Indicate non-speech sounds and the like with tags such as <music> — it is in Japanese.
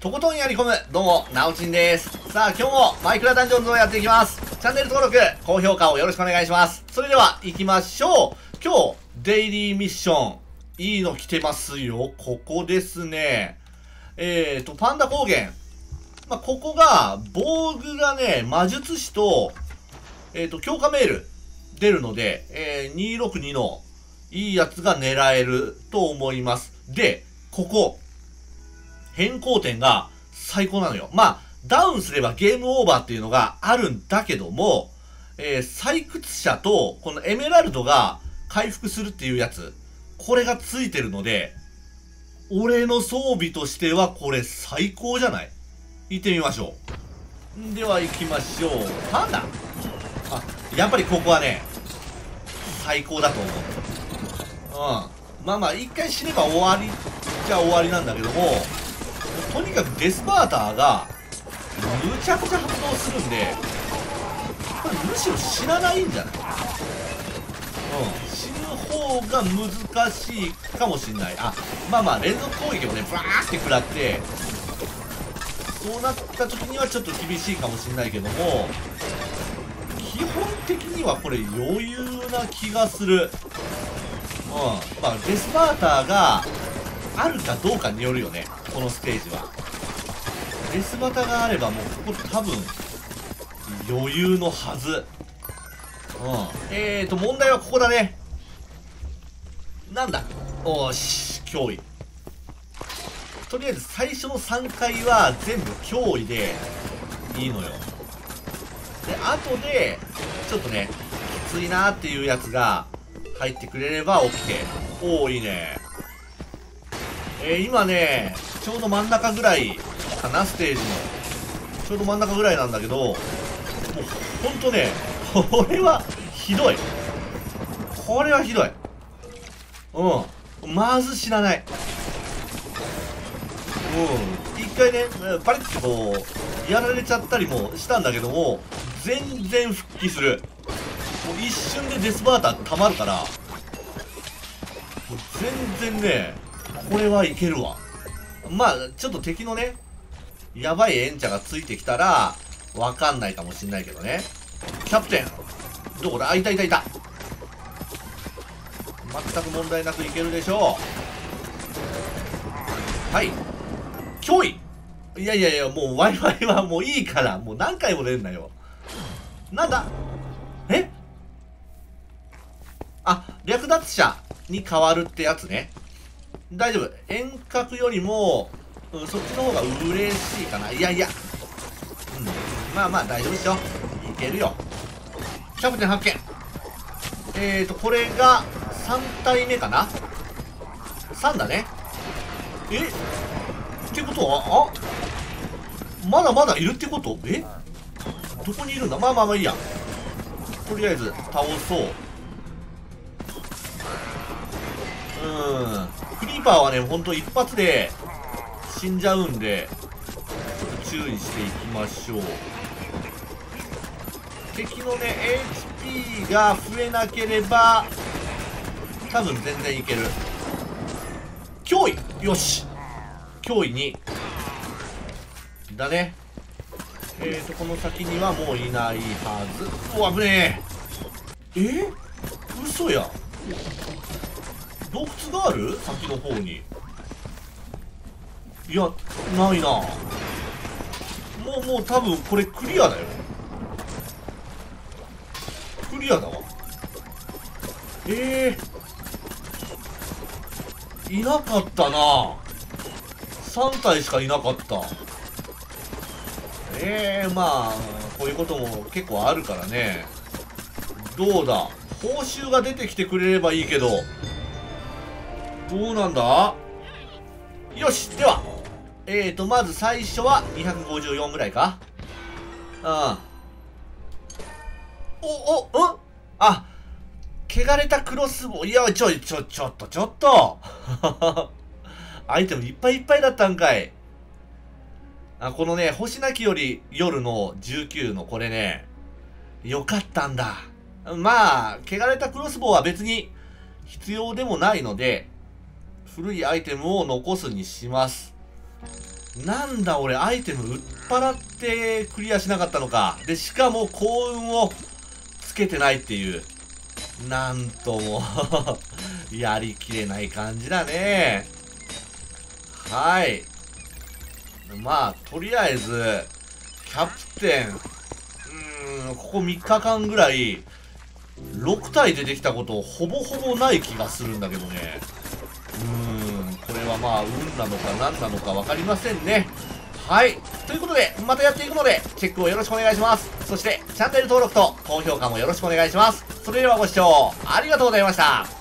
とことんやり込む、どうも、なおちんです。さあ、今日もマイクラダンジョンズをやっていきます。チャンネル登録、高評価をよろしくお願いします。それでは、行きましょう。今日、デイリーミッション、いいの来てますよ。ここですね。えーと、パンダ高原。まあ、ここが、防具がね、魔術師と、えーと、強化メール、出るので、えー、262の、いいやつが狙えると思います。で、ここ、変更点が最高なのよ。まあ、ダウンすればゲームオーバーっていうのがあるんだけども、えー、採掘者と、このエメラルドが回復するっていうやつ、これがついてるので、俺の装備としてはこれ最高じゃない？行ってみましょう。では行きましょう。パンダあ、やっぱりここはね、最高だと思う。うん。まあまあ、一回死ねば終わりじゃ終わりなんだけども、とにかくデスバーターが、むちゃくちゃ発動するんで、これむしろ死なないんじゃない？うん。死ぬ方が難しいかもしんない。あ、まあまあ、連続攻撃をね、バーって食らって、そうなった時にはちょっと厳しいかもしんないけども、基本的にはこれ余裕な気がする。うん。まあ、デスバーターがあるかどうかによるよね。このステージは。デスバタがあればもうここ多分余裕のはず。うん。えーと、問題はここだね。なんだ？おーし、脅威。とりあえず最初の3回は全部脅威でいいのよ。で、後で、ちょっとね、きついなーっていうやつが入ってくれれば OK。おー、いいね。えー、今ね、ちょうど真ん中ぐらいかな、ステージの。ちょうど真ん中ぐらいなんだけど、もう、ほんとね、これはひどい。これはひどい。うん。まず死なない。うん。一回ね、パリッとこう、やられちゃったりもしたんだけども、全然復帰する。もう一瞬でデスバーター溜まるから、もう全然ね、これはいけるわ。まあ、ちょっと敵のね、やばいエンチャがついてきたら、わかんないかもしんないけどね。キャプテンどこだ？あ、いたいたいた全く問題なくいけるでしょう。はい。脅威いやいやいや、もう Wi-Fi はもういいから、もう何回も出るんだよ。なんだ？え？あ、略奪者に変わるってやつね。大丈夫。遠隔よりも、うん、そっちの方が嬉しいかな。いやいや。うん。まあまあ大丈夫でしょ。いけるよ。キャプテン発見。えーと、これが3体目かな ?3 だね。え？ってことは、あ？まだまだいるってこと？え？どこにいるんだ？まあまあまあいいや。とりあえず倒そう。ーパーはね、ほんと一発で死んじゃうんで、ちょっと注意していきましょう。敵のね、HP が増えなければ、多分全然いける。脅威よし脅威に。だね。えーと、この先にはもういないはず。お、危ねえ。え？嘘や。洞窟がある？先の方に。いやないな。もうもう多分これクリアだよ。クリアだわ。ええー、いなかったな。3体しかいなかった。ええー、まあこういうことも結構あるからね。どうだ？報酬が出てきてくれればいいけど。どうなんだよしでは、えーと、まず最初は254ぐらいかうん。お、お、うん？あ、汚れたクロスボウ。いや、ちょい、ちょ、ちょっと、ちょっと。<laughs> アイテムいっぱいいっぱいだったんかい。あ、このね、星なきより夜の19のこれね、よかったんだ。まあ、汚れたクロスボウは別に必要でもないので、古いアイテムを残すにします。なんだ俺、アイテム売っ払ってクリアしなかったのか。で、しかも幸運をつけてないっていう。なんとも <laughs> やりきれない感じだね。はい。まあ、とりあえず、キャプテン、うーん、ここ3日間ぐらい、6体出てきたことほぼほぼない気がするんだけどね。うん、これはまあ、運なのか何なのか分かりませんね。はい。ということで、またやっていくので、チェックをよろしくお願いします。そして、チャンネル登録と高評価もよろしくお願いします。それではご視聴ありがとうございました。